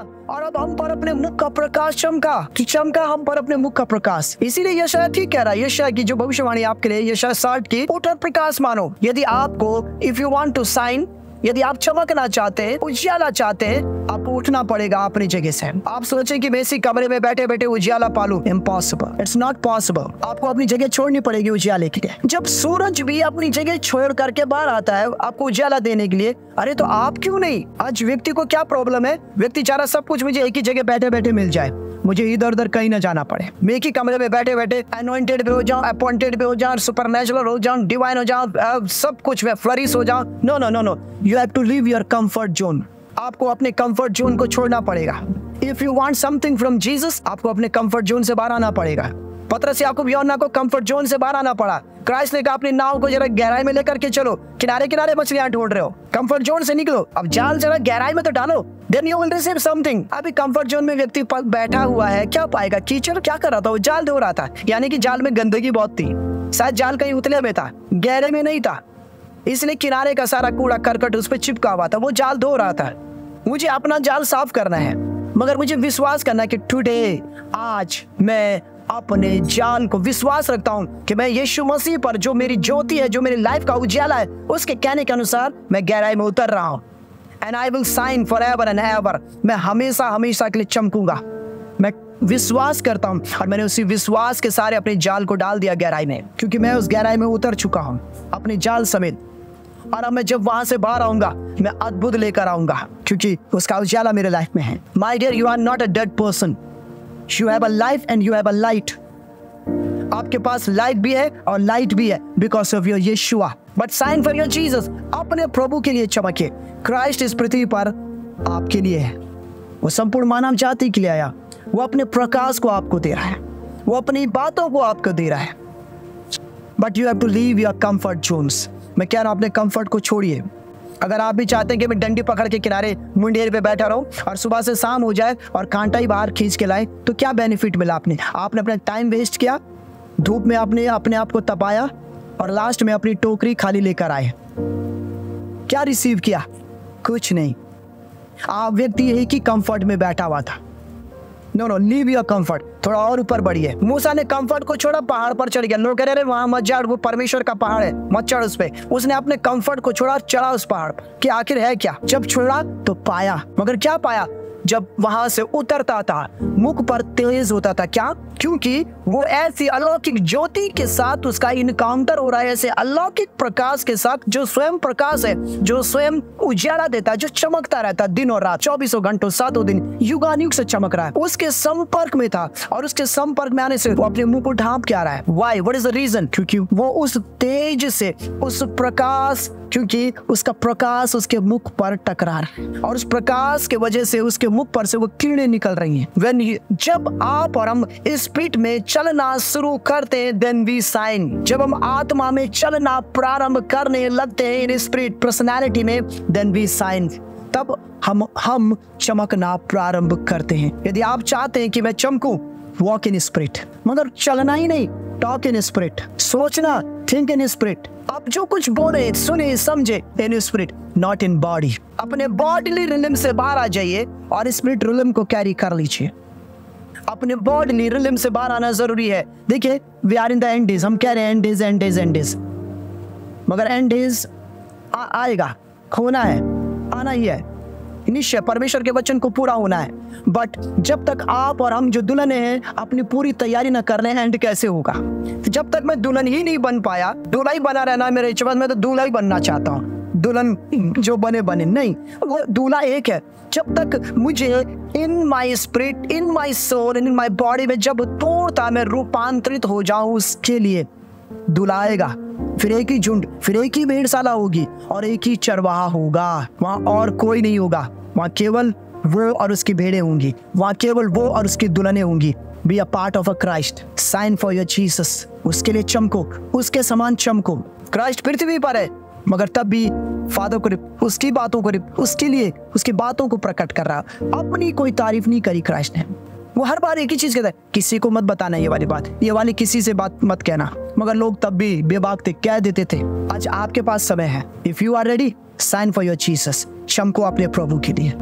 हम पर अपने मुख का प्रकाश चमका कि चमका हम पर अपने मुख का प्रकाश। इसीलिए यशा ठीक कह रहा है यशा की जो भविष्यवाणी आपके लिए यशा साठ की उठर प्रकाश मानो। यदि आपको if you want to shine यदि आप चमकना चाहते हैं, उजियाला चाहते हैं, आपको उठना पड़ेगा अपनी जगह से। आप सोचे कि मैं इसी कमरे में बैठे बैठे उजियाला पालू। इम्पॉसिबल इट्स नॉट पॉसिबल आपको अपनी जगह छोड़नी पड़ेगी उजियाले के लिए। जब सूरज भी अपनी जगह छोड़ करके बाहर आता है, आपको उजियाला देने के लिए, अरे तो आप क्यों नहीं? आज व्यक्ति को क्या प्रॉब्लम है? व्यक्ति चाह रहा सब कुछ मुझे एक ही जगह बैठे बैठे मिल जाए। मुझे इधर उधर कहीं ना जाना पड़े। मैं एक ही कमरे में बैठे बैठे अनोइंटेड भी हो जाऊँ अपॉइंटेड भी हो जाऊँ सुपर नेचुरल हो जाऊँ डिवाइन हो जाऊँ सब कुछ मैं फ्लरिश हो जाऊँ। No no no no you have to leave your comfort zone आपको अपने कंफर्ट जोन को छोड़ना पड़ेगा। If you want something from Jesus आपको अपने कंफर्ट जोन से बाहर आना पड़ेगा। पत्र से आपको योना को कंफर्ट जोन से बाहर आना पड़ा। क्राइस्ट ने कहा, अपनी नाव को जरा गहराई में लेकर के चलो। किनारे किनारे मछलियाँ ढूंढ रहे हो। कंफर्ट जोन से निकलो। अब जाल जरा गहराई में तो डालो। Then you will receive something अभी कंफर्ट जोन में व्यक्ति बैठा हुआ है। क्या पाएगा? कीचड़? क्या कर रहा था वो? जाल धो रहा था। यानी कि जाल में गंदगी बहुत थी। शायद जाल कहीं उतले में था। गहरे में नहीं था। इसलिए किनारे का सारा कूड़ा, करकट उस पर चिपका हुआ था। वो जाल धो रहा था। मुझे अपना जाल साफ़ करना है। मगर मुझे विश्वास करना कि टुडे आज मैं अपने जान को विश्वास रखता हूँ कि मैं यीशु मसीह पर जो मेरी ज्योति है, जो मेरी लाइफ का उजाला है, उसके कहने के अनुसार मैं गहराई में उतर रहा हूँ। And I will shine for ever and ever मैं हमेशा हमेशा के लिए चमकूँगा। मैं विश्वास करता हूँ और मैंने उसी विश्वास के सारे अपने जाल को डाल दिया गहराई में, क्योंकि मैं उस गहराई में उतर चुका हूँ, अपने जाल समेत। और अब मैं जब वहाँ से बाहर आऊँगा, मैं अद्भुत लेकर आऊँगा, क्योंकि उसका उजाला मेरे लाइफ में है। My dear you are not a dead person you have a life and you have a light आपके पास लाइट भी है और लाइट भी है because of your Yeshua but shine for your Jesus अपने प्रभु के लिए चमके। क्राइस्ट इस पृथ्वी पर आपके लिए है। वो संपूर्ण मानव जाति के लिए आया। वो अपने प्रकाश को आपको दे रहा है। वो अपनी बातों को आपको दे रहा है। But you have to leave your comfort zones मैं कह रहा हूँ, अपने कंफर्ट को छोड़िए। अगर आप भी चाहते हैं कि मैं डंडी पकड़ के किनारे मुंडेर पे बैठा रहूँ और सुबह से शाम हो जाए और कांटा ही बाहर खींच के लाए तो क्या बेनिफिट मिला आपने? आपने अपना टाइम वेस्ट किया, धूप में आपने अपने आप को तपाया और लास्ट में अपनी टोकरी खाली लेकर आए। क्या रिसीव किया? कुछ नहीं। आप व्यक्ति यही कि कंफर्ट में बैठा हुआ था। No no leave your comfort थोड़ा और ऊपर बढ़िए। मूसा ने कंफर्ट को छोड़ा, पहाड़ पर चढ़ गया। लोग कह रहे वहाँ मत जा वो परमेश्वर का पहाड़ है। मत चढ़ उस पे। उसने अपने कंफर्ट को छोड़ा चढ़ा उस पहाड़ पर। कि आखिर है क्या? जब छोड़ा तो पाया। मगर क्या पाया? जब वहाँ से उतरता था, मुख पर तेज होता था। क्या? क्योंकि वो ऐसी अलौकिक ज्योति के साथ उसका इनकाउंटर हो रहा है, ऐसे अलौकिक प्रकाश के साथ जो स्वयं प्रकाश है, जो स्वयं उजाला देता है जो चमकता रहता है दिन और रात। चौबीसों घंटों, सातों दिन युगानुग से चमक रहा है। उसके संपर्क में था और उसके संपर्क में आने से वो अपने मुँह को ढांप के आ रहा है। Why what is the reason क्योंकि वो उस तेज से, उस प्रकाश क्योंकि उसका प्रकाश उसके मुख पर टकरा रहा है और उस प्रकाश के वजह से उसके मुख पर से वो किरणें निकल रही हैं। When जब आप और हम स्पिरिट में चलना शुरू करते हैं देन वी साइन जब हम आत्मा में चलना प्रारंभ करने लगते हैं इन स्पिरिट पर्सनैलिटी में देन वी साइन तब हम हम चमकना प्रारंभ करते हैं। यदि आप चाहते हैं कि मैं चमकूं वॉक इन स्प्रिट मगर चलना ही नहीं. टॉक इन स्प्रिट सोचना थिंक इन स्पिरिट आप जो कुछ बोले, सुने, समझे in spirit not in body अपने बॉडीली रिलम से बाहर आ जाइए और स्प्रिट रिलम को कैरी कर लीजिए. अपने बॉडीली रिलम से बाहर आना ज़रूरी है. देखिए we are in the end days हम कह रहे हैं end days end days end days मगर एंड डेज़ आएगा. होना है. आना ही है. निश्चय परमेश्वर के वचन को पूरा होना है। बट जब तक आप और हम जो दुल्हन हैं, अपनी पूरी तैयारी न कर रहे हैं एंड कैसे होगा? तो जब तक मैं दुल्हन ही नहीं बन पाया, दूल्हा ही बना रहना मेरे इच्छा मैं तो दूल्हा ही बनना चाहता हूँ। दुल्हन जो बने बने। नहीं, वो दूल्हा एक है। जब तक मुझे in my spirit in my soul in my body में जब तोड़ता मैं रूपांतरित हो जाऊँ, उसके लिए दूल्हा आएगा। फिर एक ही झुंड, फिर एक ही भेड़शाला होगी और एक ही चरवाहा होगा। वहाँ और कोई नहीं होगा। वहाँ केवल वो और उसकी भेड़े होंगी। वहाँ केवल वो और उसकी दुल्हने होंगी। Be a part of a Christ shine for your Jesus उसके लिए चमको। उसके समान चमको। क्राइस्ट पृथ्वी पर है। मगर तब भी फादर को उसकी बातों को उसके लिए उसकी बातों को प्रकट कर रहा। अपनी कोई तारीफ़ नहीं करी क्राइस्ट ने। वो हर बार एक ही चीज़ कहता है, किसी को मत बताना ये वाली बात। ये वाली किसी से बात मत कहना। मगर लोग तब भी बेबाक थे कह देते थे, आज आपके पास समय है। If you are ready shine for your Jesus चमको अपने प्रभु के लिए।